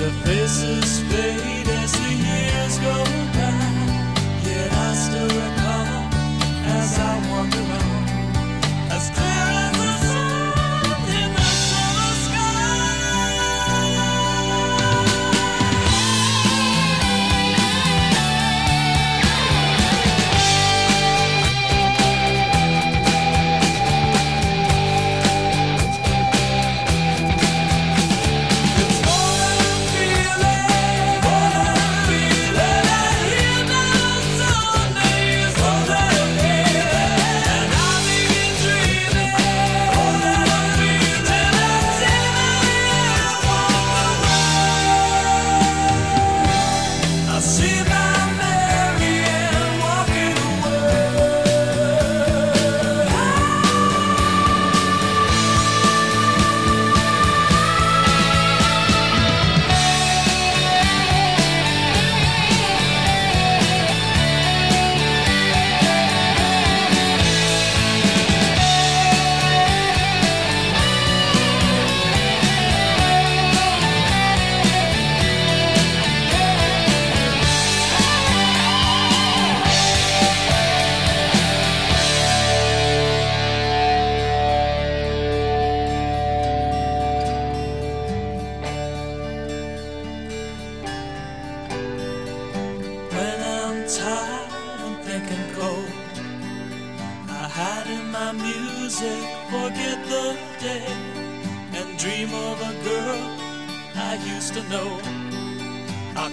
the faces fade. Tired and I'm thinking cold. I hide in my music, forget the day, and dream of a girl I used to know. I